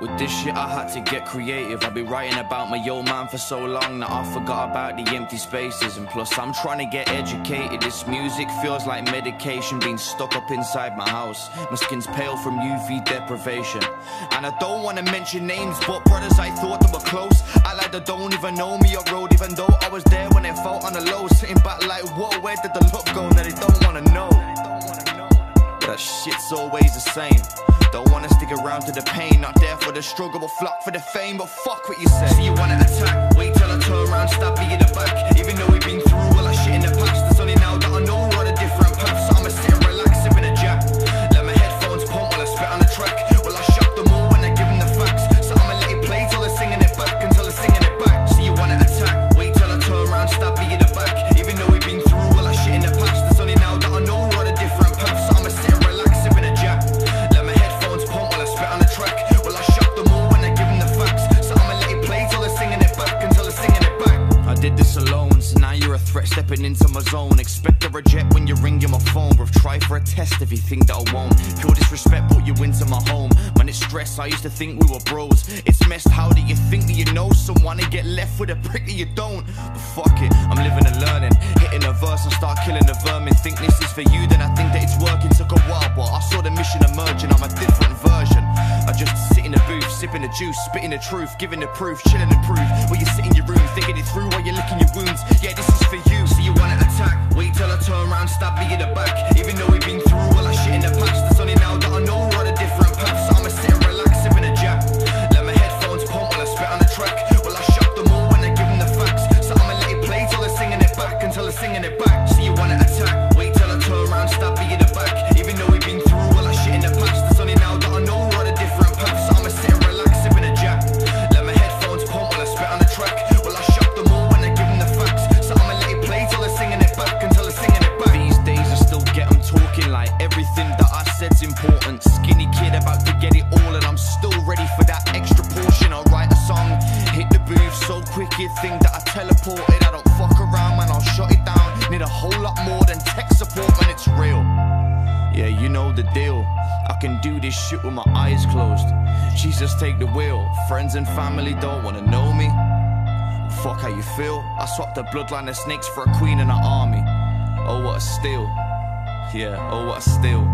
With this shit, I had to get creative. I've been writing about my old man for so long that I forgot about the empty spaces. And plus, I'm trying to get educated. This music feels like medication being stuck up inside my house. My skin's pale from UV deprivation. And I don't want to mention names, but brothers I thought they were close. I like they don't even know me or road, even though I was there when they felt on the low. Sitting back like, whoa, where did the look go? Now they don't want to know. But that shit's always the same. Don't wanna stick around to the pain, not there for the struggle, but flock for the fame. But fuck what you say. So you wanna attack? Wait till I turn around, stab me in the back. Even though we've been through all that shit in the past, threat stepping into my zone. Expect a reject when you're ringing my phone, bro. Try for a test if you think that I won't. Pure disrespect put you into my home. Man, it's stress. I used to think we were bros. It's messed. How do you think that you know someone and get left with a prick that you don't? But fuck it, I'm living and learning. Hitting a verse and start killing the vermin. Think this is for you, then I think that it's working. Took a while, but I saw the mission emerging. I'm a different version. I just sit in the booth, sipping the juice, spitting the truth, giving the proof, chilling the proof. While you sit in your room, thinking it through while you're licking your wounds. Yeah, this turn around, stab me in the back. Even though we've been through all that shit in the past, it's only now that I know we're on a different path. So I'ma sit and relax, sipping a jack. Let my headphones pump while I spit on the track. Well, I shock them all when I give them the facts. So I'ma let it play till they're singing it back until they're singing it back. Think that I teleported. I don't fuck around, man, I'll shut it down. Need a whole lot more than tech support, man, it's real. Yeah, you know the deal. I can do this shit with my eyes closed. Jesus, take the wheel. Friends and family don't wanna know me. Fuck how you feel. I swapped the bloodline of snakes for a queen and an army. Oh, what a steal. Yeah, oh, what a steal.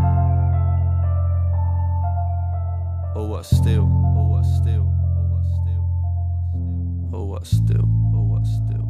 Oh, what a steal. Oh, what a steal oh what still, oh what still.